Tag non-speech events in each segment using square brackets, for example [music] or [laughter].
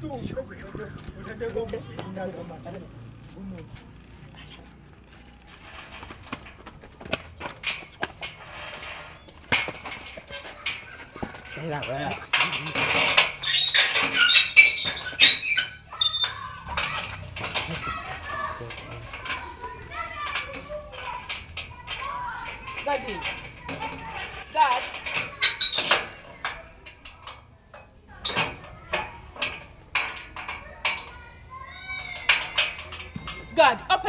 đây là đây là Daddy, Dad.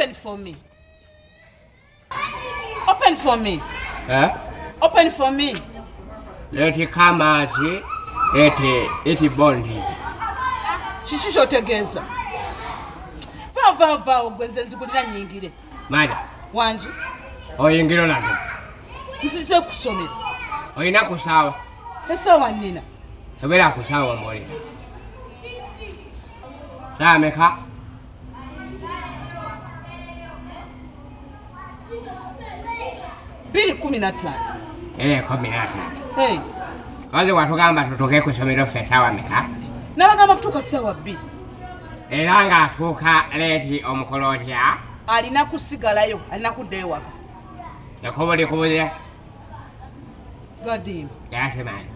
Open for me. Open for me. Eh? Open for me. Let kama ati eti eti bondi. Kiki kyotegeeza? Vaa vaa vaa ogwe nze nzigulira nnyingire. Mada. Wangi. Oyingira olaga. Nzize kusomera. Oyina ku saawa. Esaawa nnina. Tobera ku saawa mwolera. Saameka. 215 ere 15 hey. Kaze watugamba tutuuke ku ssomero ffe essaawa meka nabagamba kutuuka ssaawa bbiri era ng'atuuka leeti omukolo otya alina kusigalayo alina kudda ewaka yakubulikubuze gadiima yasemani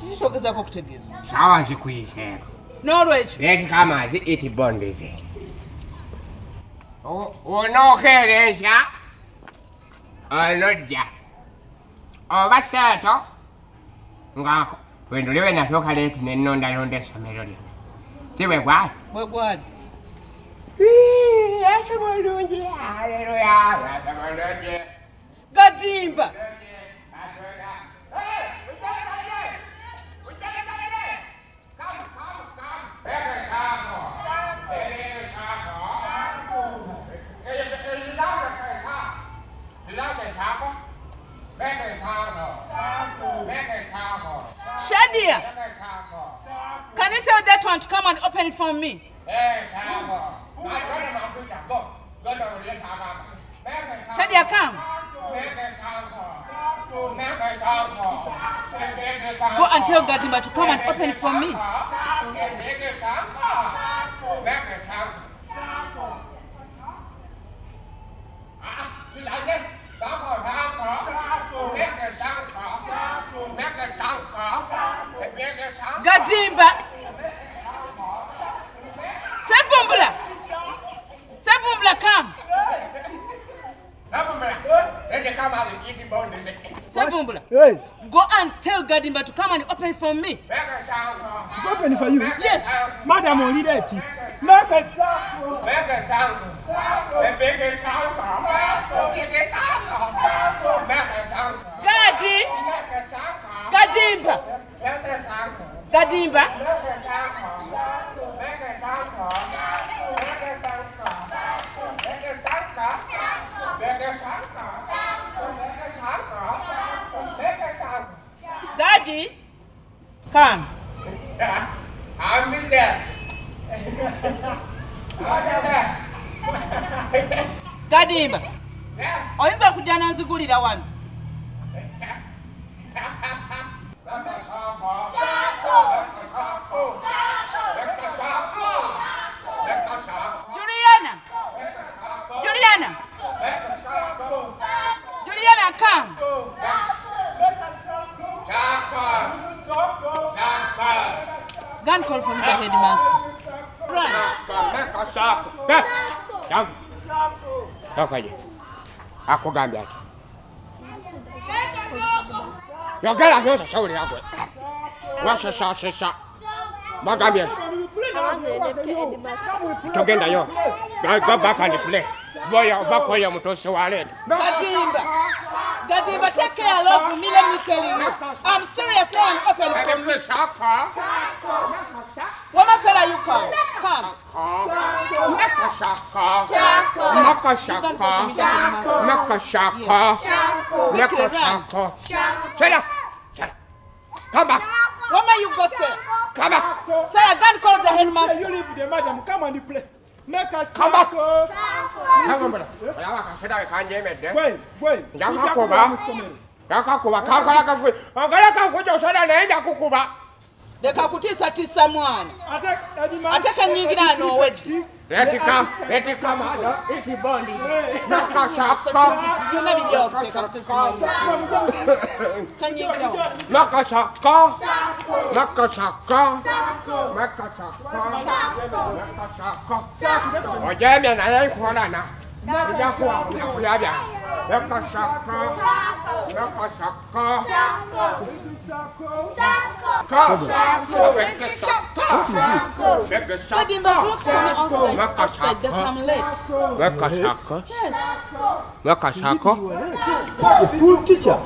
kiki kyogezaako okutegeeza? Saawa zikuyiseeko n'olwekyo? Leetika amaazi iti bondize onookeereesya Onojja oba seeto nga wenduli bwe natuuka leeti ne nnondalonda essomero lyonna si bwe gwali bwe gwali yesu mulungi aleluya mulungi. Gadimba shadia that one to come and open for me. Shadia come? Go and tell gadimba to come and open for me. gadimba come out and eat the bone. They say, Sevumbula, go and tell Gadimba to come and open for me. To open for you? Yes. Madam Olideti. Make a sound. Make a sound. Make a sound. Make a sound. Make a sound. Gadi. Gadimba. Daddy, come. I'm there. Kadimba. Oyinza kujja n'anzigulira wano. [laughs] Tchau. Tchau, Cadê? Aku gambia. Ya gara no sa sauri agwe. Wa sa sa sa sa. Ba gambia. Togenda yo. Go, go back and play. Voya vakoya mutose wale. Gatimba. Gatimba take care love me let me tell you. I'm serious now I'm open. Saka. Saka. What must I you call? Shaka. Shaka. Shaka. Shaka. Shaka. Shaka. Shaka. Shaka. Shaka. Shut up. Shut up. Come back. What may you go, sir? Come back. Sir, I can't call the headmaster. You leave the madam. Come and play. Make us come back. Come back. Wait, wait. Yakakuba. Yakakuba. Kakalaka. Kakalaka. Josada. Yakakuba. leka kutiisatiisa mwana. Atakanyingira anoowedde etikamada etibondi nakasaka nakasaka nakasaka nakasaka ojemya naye nkolana Yes. Nakashaka. A full teacher.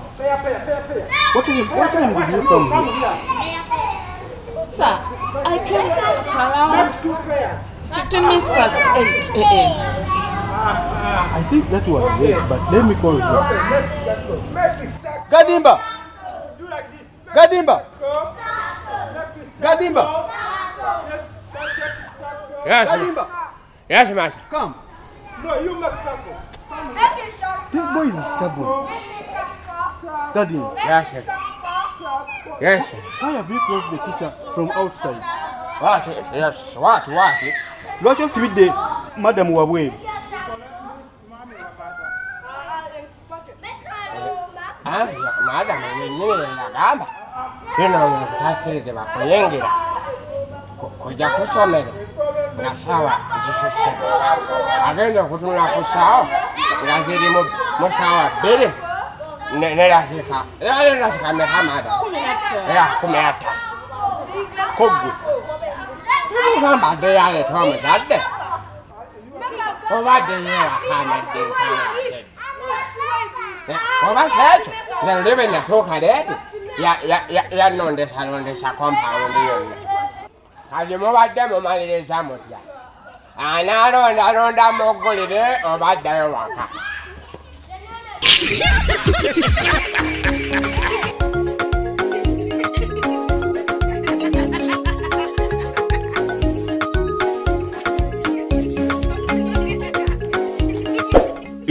What time, what time did you come here? Sir, I came at around 15 minutes past 8 a.m. I think that was late, but let me call you. Gadimba! Gadimba! Gadimba! Yes, Gadimba! yes, master. Come. No, you make circle. This boy is stubborn. Daddy, Yes, sir. Yes, sir. why have you closed the teacher from outside? What? Yes, what? What? 아, 맞아. 얘네가 가봐. 얘는 사실 이제 막 고양이라. 고자 구소매로. 낙사와 지수세. 아래가 고등나 구사오. 라제리 뭐 뭐사와 베리. 내 내가 해서. 내가 해서 가면 가마다. 내가 고매하다. 고기. 항상 맞아야 돼. 그러면 안 돼. 어, 맞아야 하면 돼. Nè, nel deve ne pro cadere. Ya ya ya ya non de sa non de sa compa non de yon. Kaje mo ba de mo ma de sa mo ya. Ana ron da ron da mo ko de o ba de wa.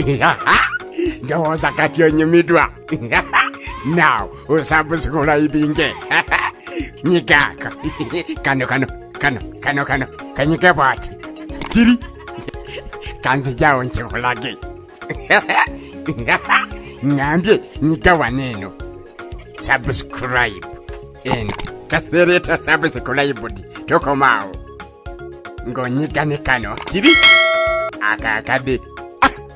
Yeah. ndowo zakati yonyumidwa [laughs] now usabuzukulu ayibinge [laughs] nyikaka [laughs] kano kano kano kano kano. Kanyike bwati. Tiri. Kanzijawo nkikulage ngambye nyikawaneno subscribe and kasereta subscribed tokomawo ngonyikane kano. Kiri akakade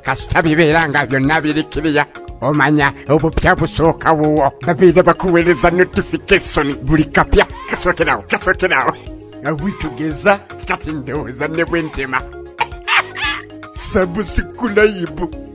kasita bibeera nga byonna birikiriya omanya obupya busooka wuwo babeera bakuweereza notification. Buli kapya kasokerawo kasokerawo. Awitugeza witugeza kati ndowooza ne bwentema [laughs] sabusikulayibu